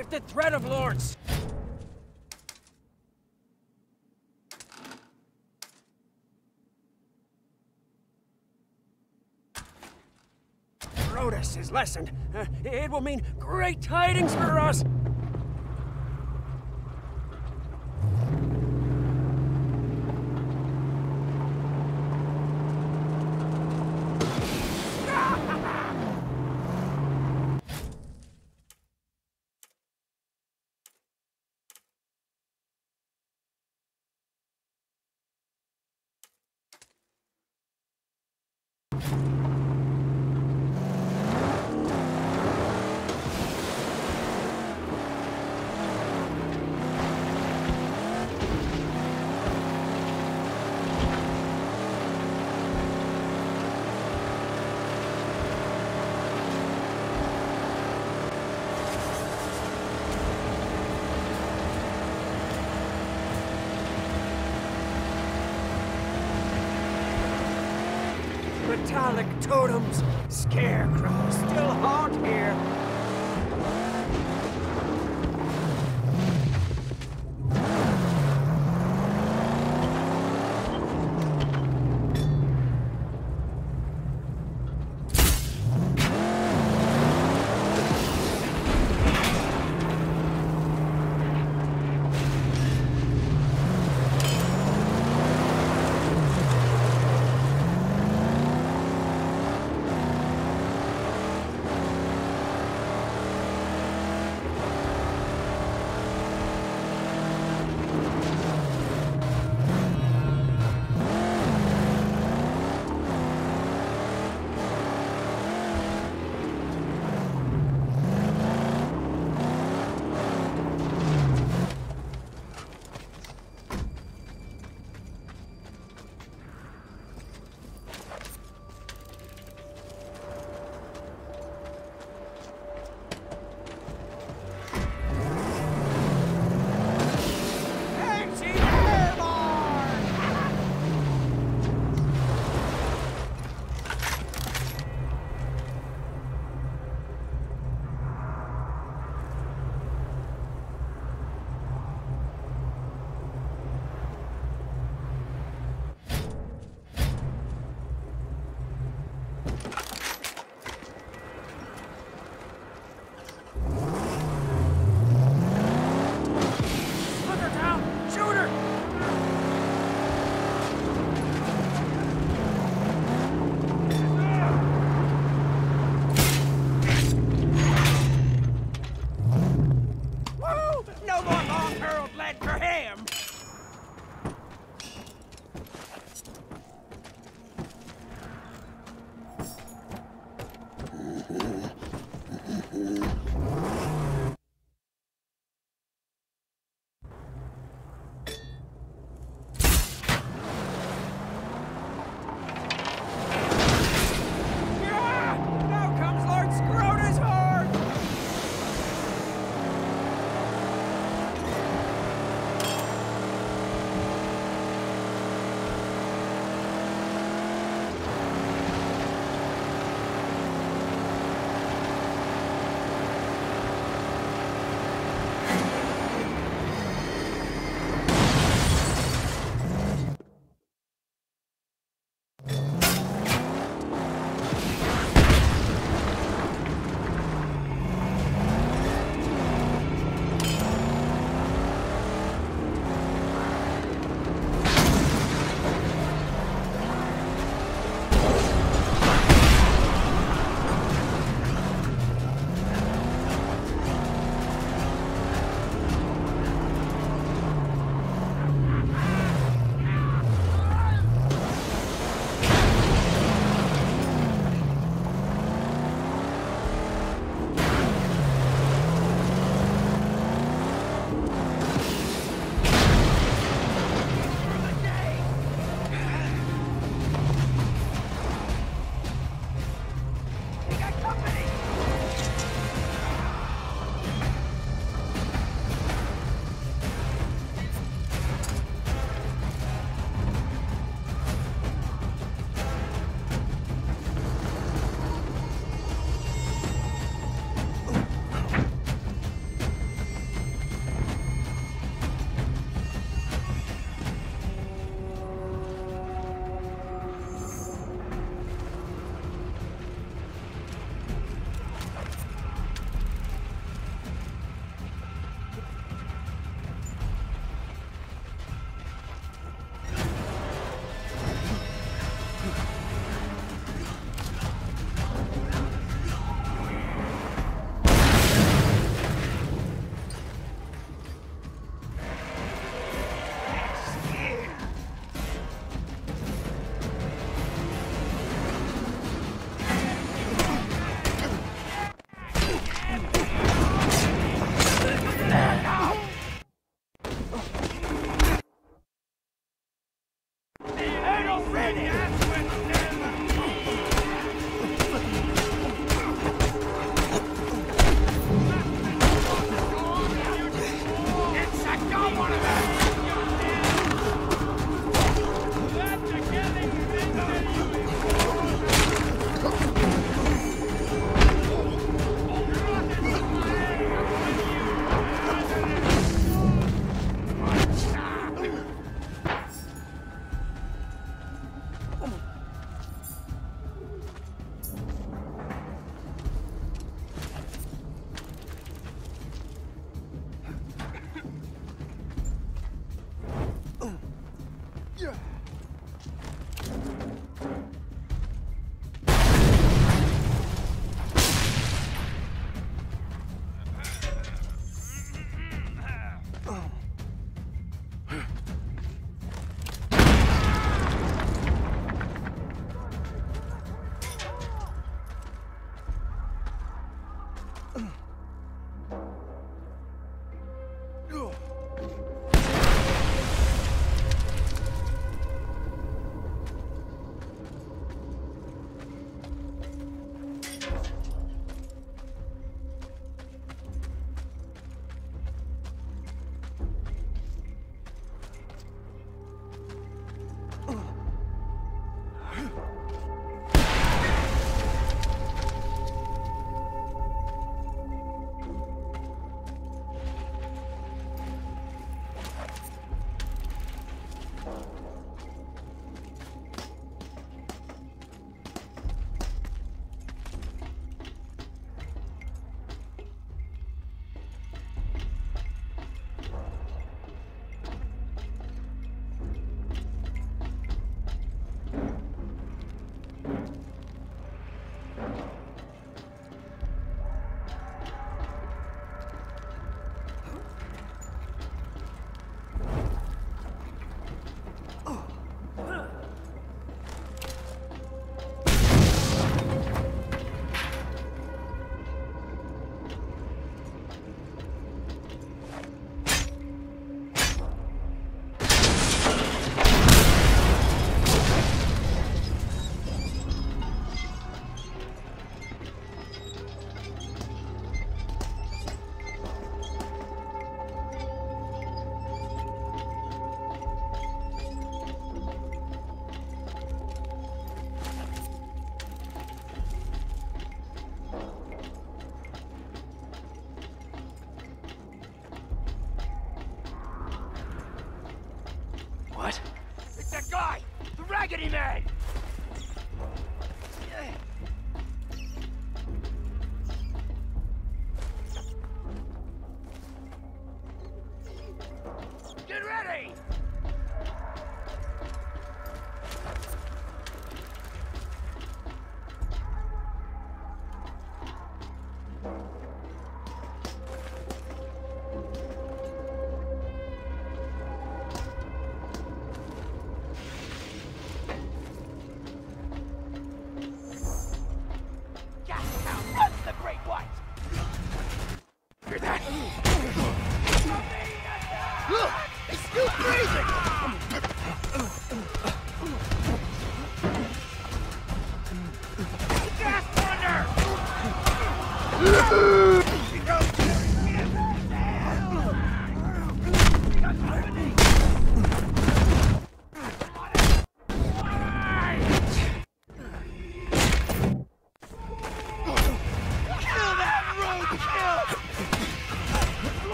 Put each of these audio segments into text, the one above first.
if the threat of lords... Scrotus is lessened, uh, it will mean great tidings for us!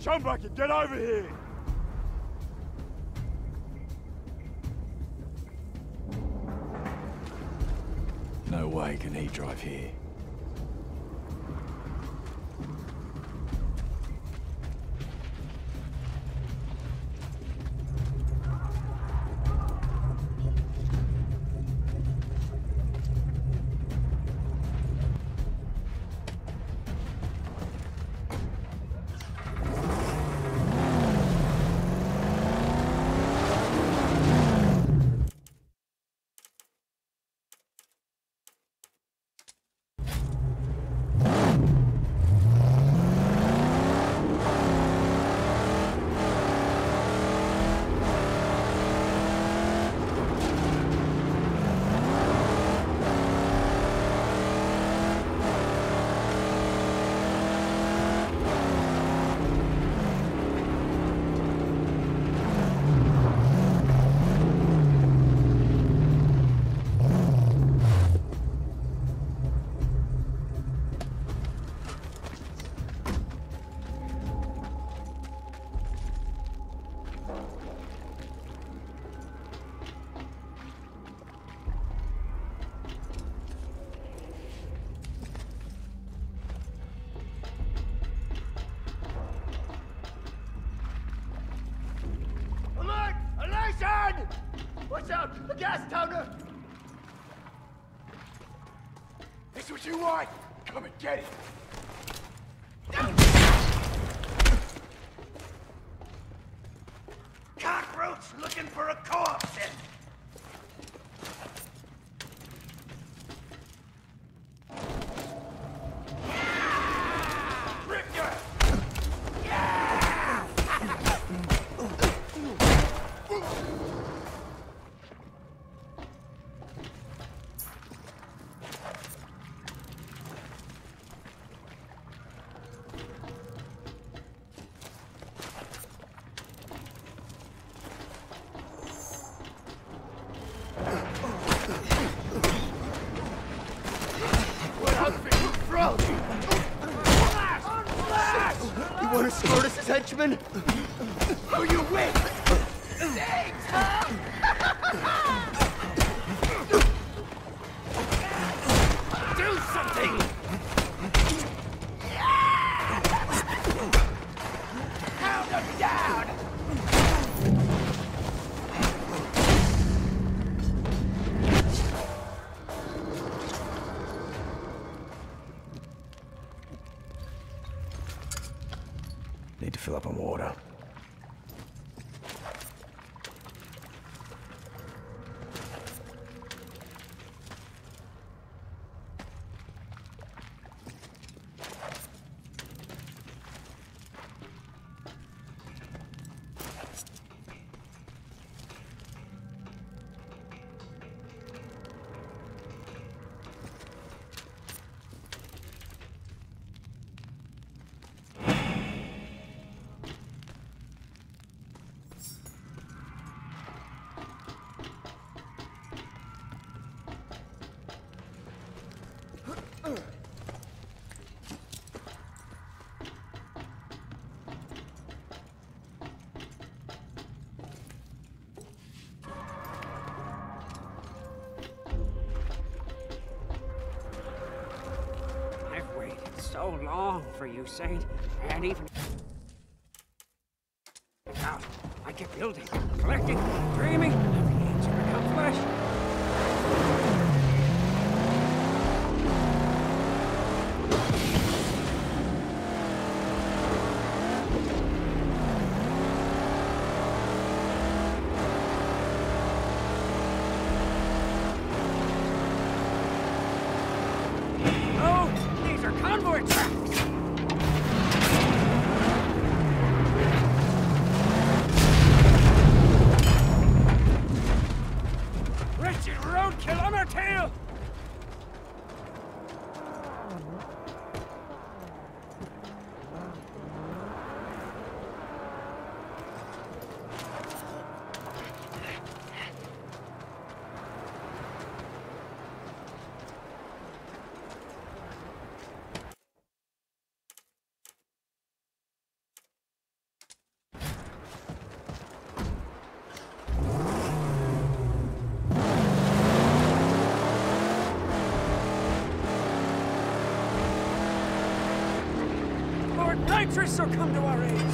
Chumbucket, get over here! No way can he drive here. so long for you, Saint, and even now, I kept building, collecting, dreaming, nitrous will come to our aid.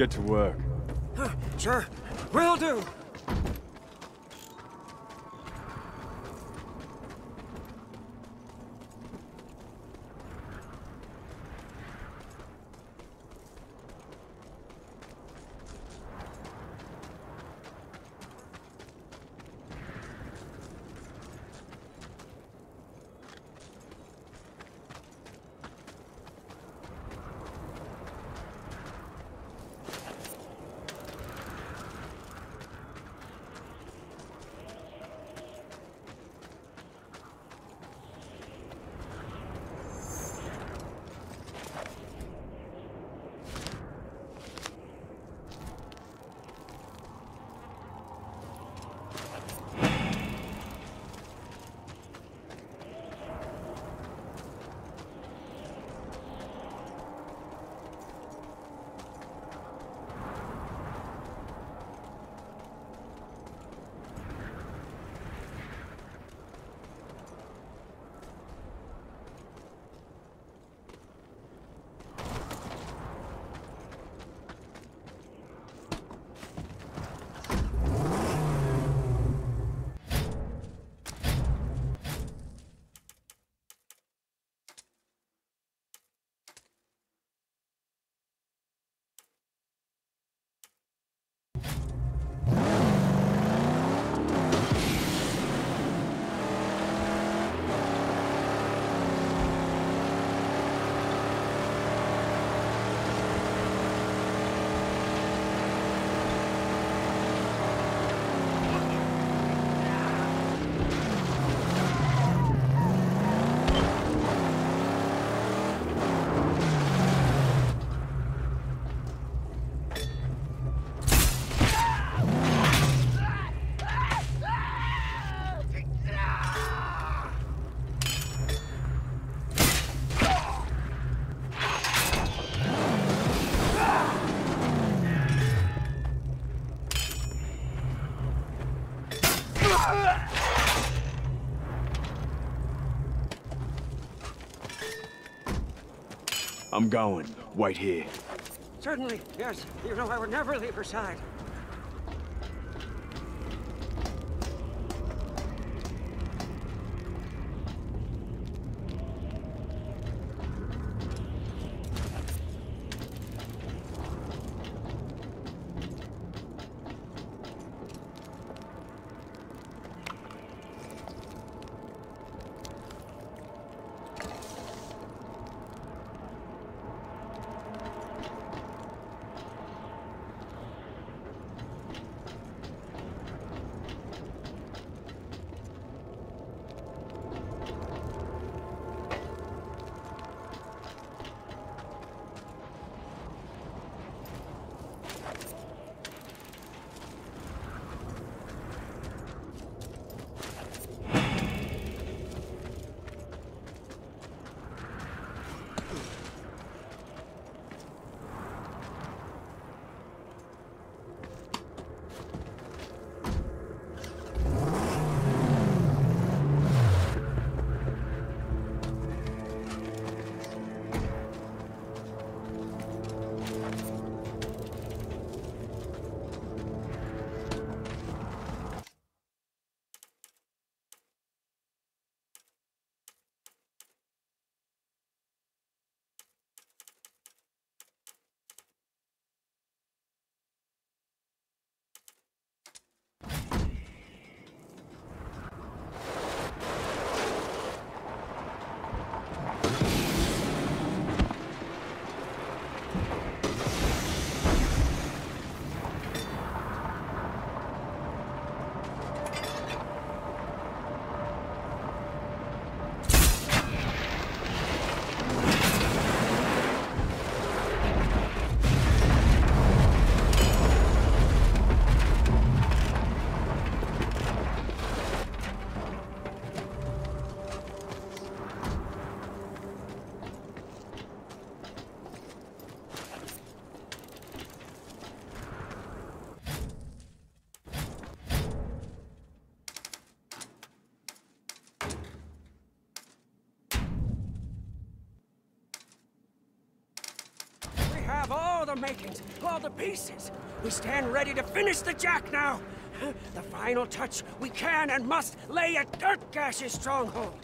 Get to work. Sure, will do. I'm going. Wait here. Certainly, yes. You know I would never leave her side. The makings, all the pieces. We stand ready to finish the Jack now. The final touch, we can and must lay at Gutgash's stronghold.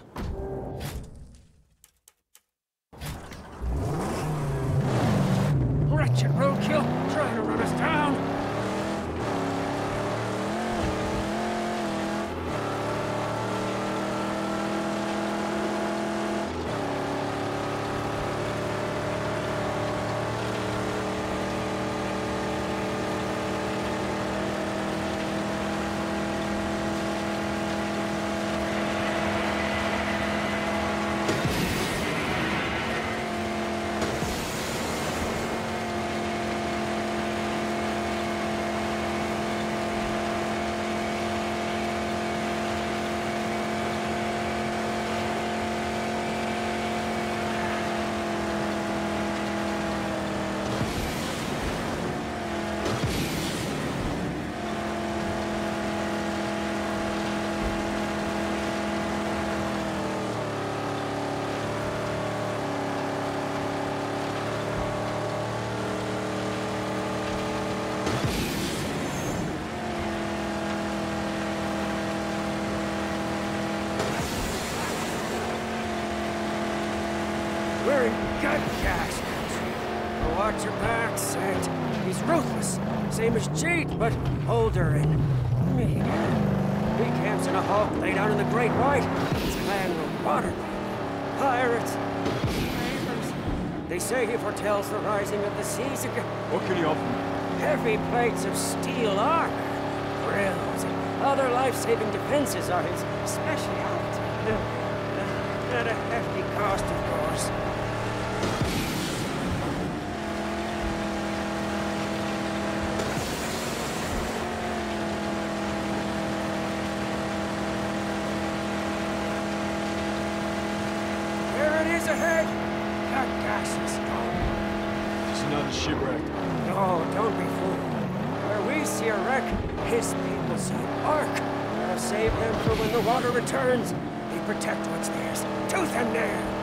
Down in the Great White. His clan were water pirates. They say he foretells the rising of the seas again. What can you offer me? Heavy plates of steel armor, grills, and other life-saving defenses are his specialty. At a hefty cost, of course. There it is ahead. That gas is gone. Just another shipwreck. No, don't be fooled. Where we see a wreck, his people see an ark. Gotta save them for when the water returns. They protect what's theirs, tooth and nail.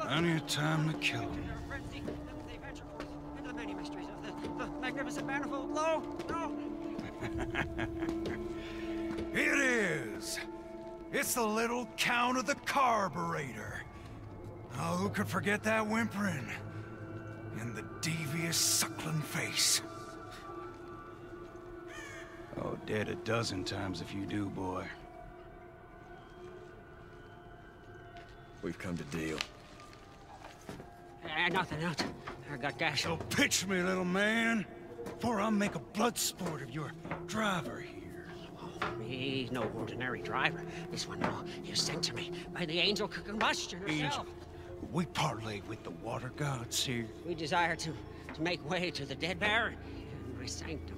Plenty of time to kill In him. their frenzy, they venture forth into the many mysteries of the, the magnificent manifold. No, no. It is! It's the little count of the carburetor. Oh, who could forget that whimpering? And the devious suckling face. Oh, dead a dozen times if you do, boy. We've come to deal. Nothing else. I got gas. So pitch me, little man, before I make a blood sport of your driver here. Oh, He's no ordinary driver. This one, no, he was sent to me by the angel combustion herself. Angel, we parlay with the water gods here. We desire to, to make way to the dead Baron. My sanctum.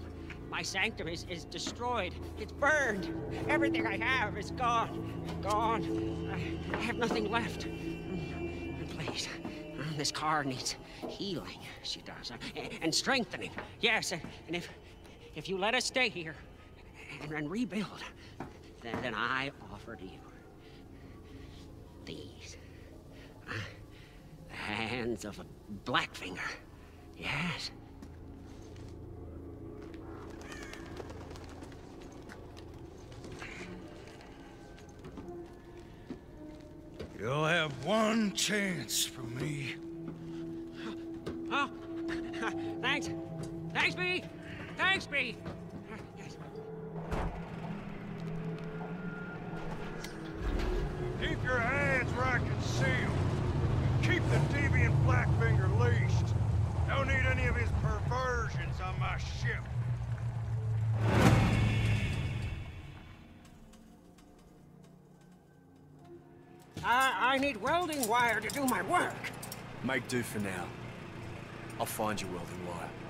My sanctum is, is destroyed. It's burned. Everything I have is gone. Gone. I, I have nothing left. Mm, Please, this car needs healing. She does. uh, and, strengthening. Yes, and, and if if you let us stay here and, and rebuild, then, then I offer to you these. Uh, the hands of a Blackfinger. Yes. You'll have one chance from me. Oh, thanks. Thanks, B. Thanks, B. Yes. Keep your hands where I can see 'em. Keep the deviant Blackfinger leashed. Don't need any of his perversions on my ship. I need welding wire to do my work. Make do for now. I'll find you welding wire.